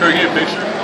Can I get a picture?